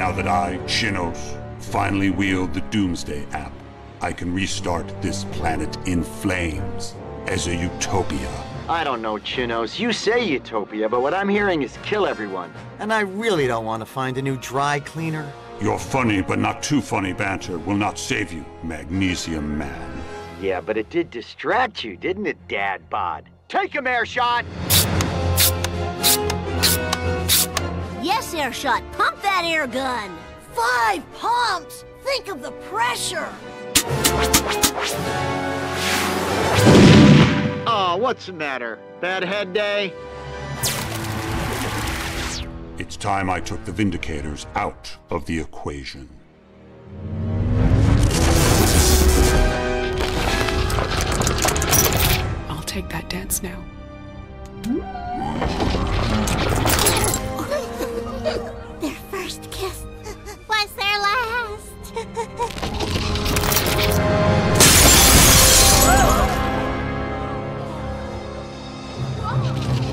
I, Chinos, finally wield the Doomsday app, I can restart this planet in flames as a utopia. I don't know, Chinos. You say utopia, but what I'm hearing is kill everyone. And I really don't want to find a new dry cleaner. Your funny but not too funny banter will not save you, Magnesium Man. Yeah, but it did distract you, didn't it, Dad Bod? Take him, Airshot! Yes, Airshot, pump that air gun! Five pumps! Think of the pressure! Oh, what's the matter? Bad head day? It's time I took the Vindicators out of the equation. I'll take that dance now. kiss was their last.